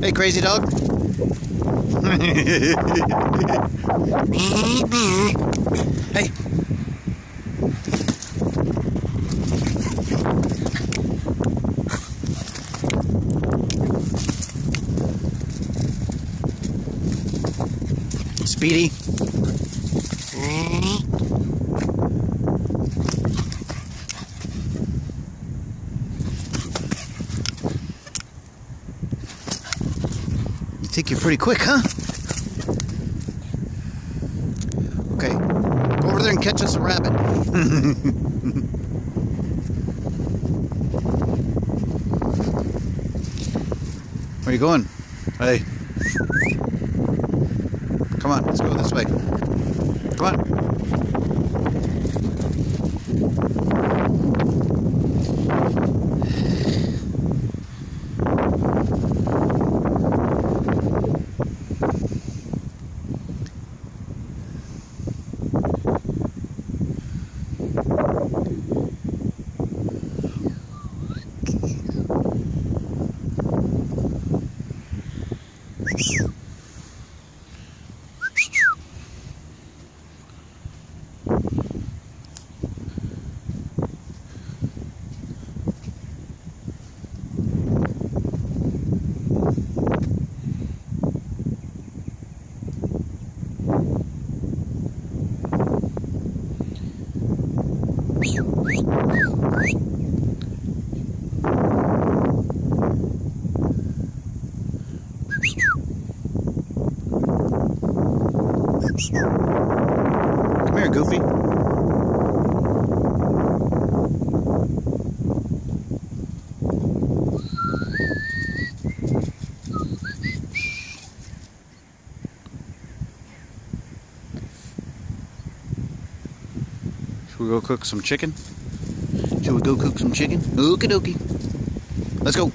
Hey, crazy dog. hey. Speedy. Think you're pretty quick, huh? Okay. Go over there and catch us a rabbit. Where are you going? Hey. Come on, let's go this way. Come on. Peace. Come here, Goofy. Should we go cook some chicken? Should we go cook some chicken? Okie dokie. Let's go.